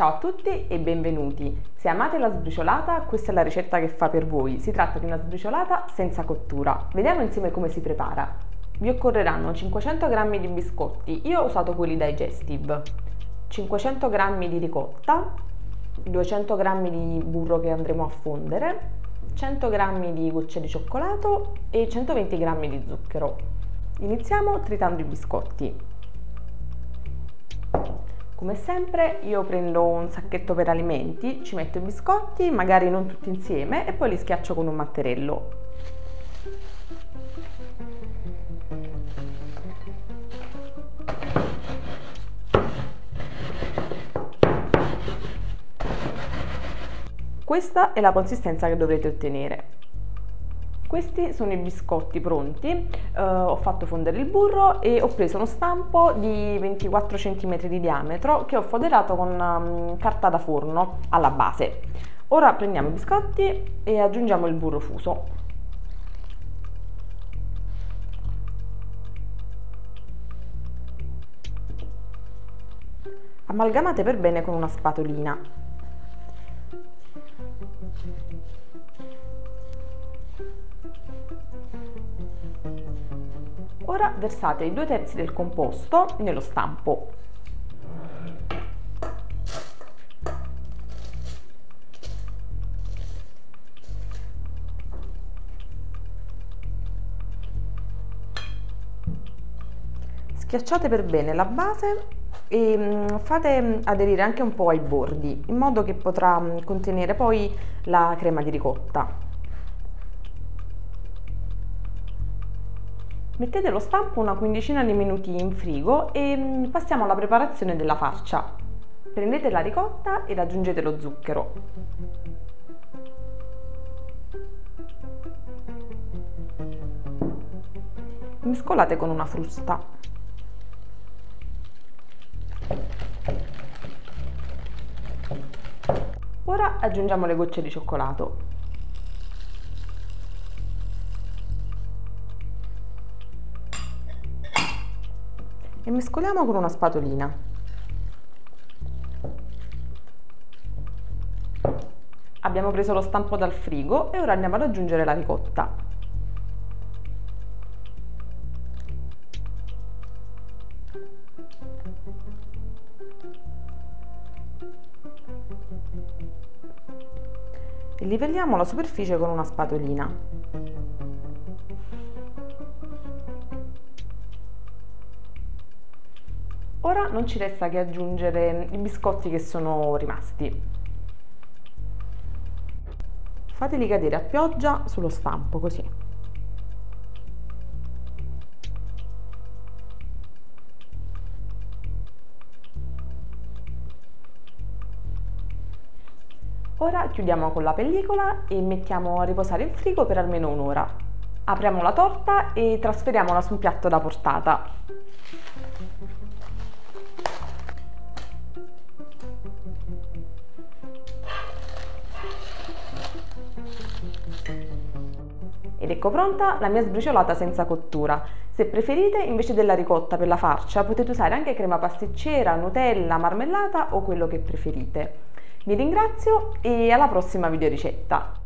Ciao a tutti e benvenuti! Se amate la sbriciolata, questa è la ricetta che fa per voi. Si tratta di una sbriciolata senza cottura. Vediamo insieme come si prepara. Vi occorreranno 500 g di biscotti, io ho usato quelli digestive, 500 g di ricotta, 200 g di burro che andremo a fondere, 100 g di gocce di cioccolato e 120 g di zucchero. Iniziamo tritando i biscotti. Come sempre io prendo un sacchetto per alimenti, ci metto i biscotti, magari non tutti insieme, e poi li schiaccio con un matterello. Questa è la consistenza che dovrete ottenere. Questi sono i biscotti pronti, uh, ho fatto fondere il burro e ho preso uno stampo di 24 cm di diametro che ho foderato con um, carta da forno alla base. Ora prendiamo i biscotti e aggiungiamo il burro fuso. Amalgamate per bene con una spatolina. Ora versate i due terzi del composto nello stampo. Schiacciate per bene la base e mm, fate aderire anche un po' ai bordi in modo che potrà mm, contenere poi la crema di ricotta. Mettete lo stampo una quindicina di minuti in frigo e mm, passiamo alla preparazione della farcia. Prendete la ricotta ed aggiungete lo zucchero. Mescolate con una frusta. Ora aggiungiamo le gocce di cioccolato. E mescoliamo con una spatolina. Abbiamo preso lo stampo dal frigo e ora andiamo ad aggiungere la ricotta. E livelliamo la superficie con una spatolina. Ora non ci resta che aggiungere i biscotti che sono rimasti. Fateli cadere a pioggia sullo stampo così. Ora chiudiamo con la pellicola e mettiamo a riposare in frigo per almeno un'ora. Apriamo la torta e trasferiamola su un piatto da portata. Ed ecco pronta la mia sbriciolata senza cottura. Se preferite, invece della ricotta per la farcia, potete usare anche crema pasticcera, nutella, marmellata o quello che preferite. Vi ringrazio e alla prossima videoricetta!